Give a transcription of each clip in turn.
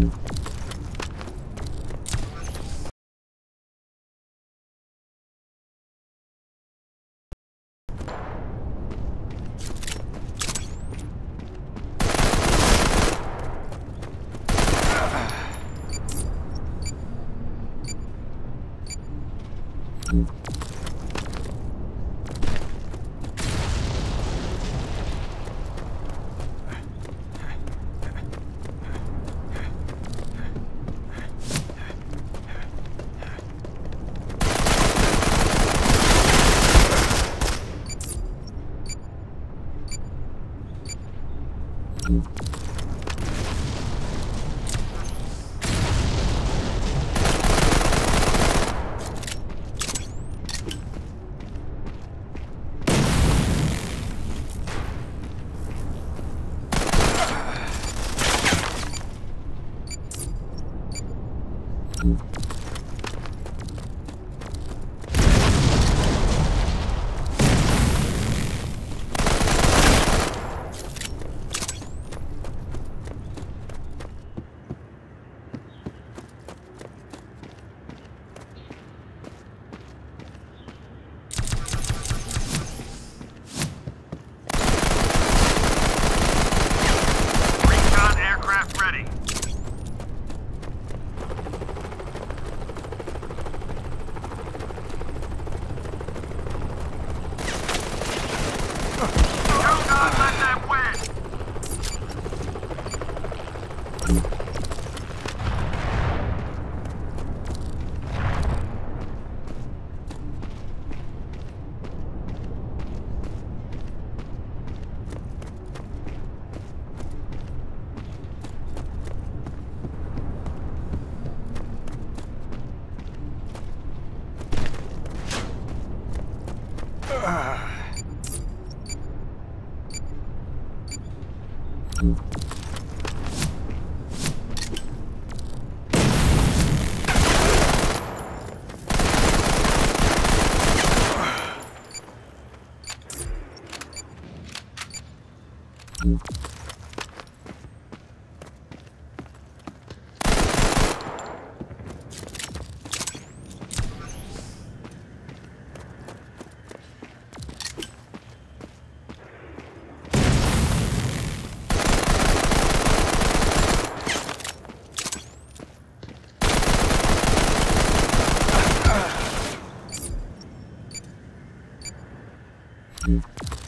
Recon ready. Do Ah. Let them win.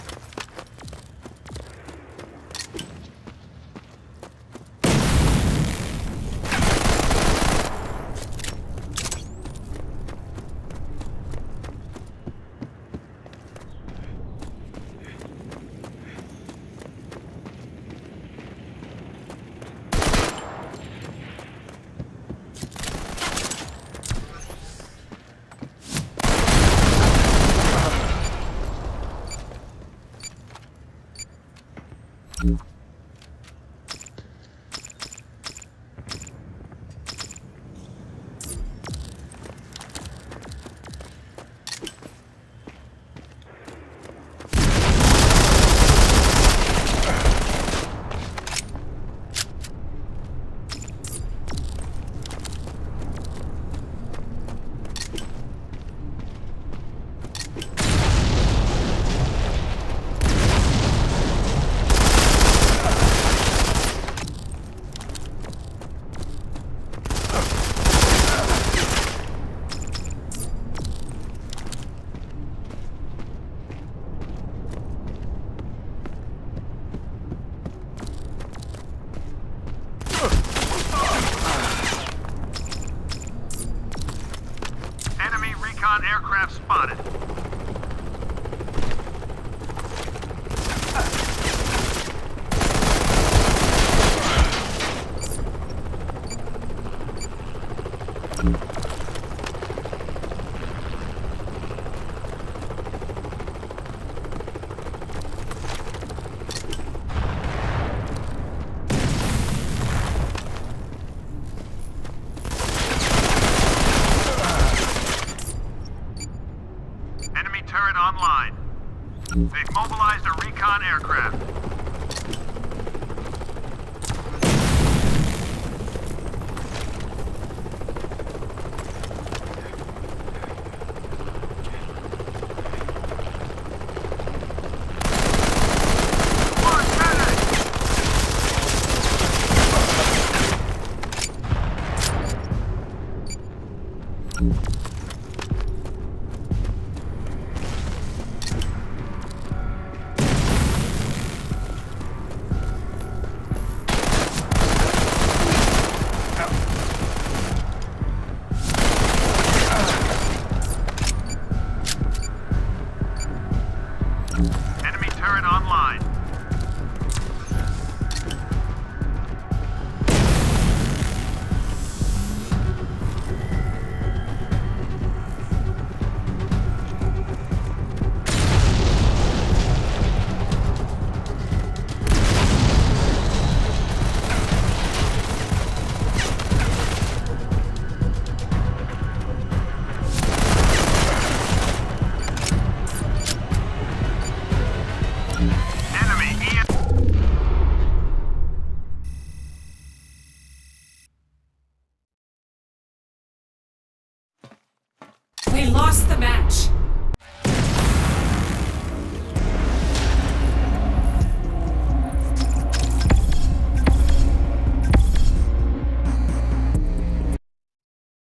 Enemy They've mobilized a recon aircraft. Lost the match.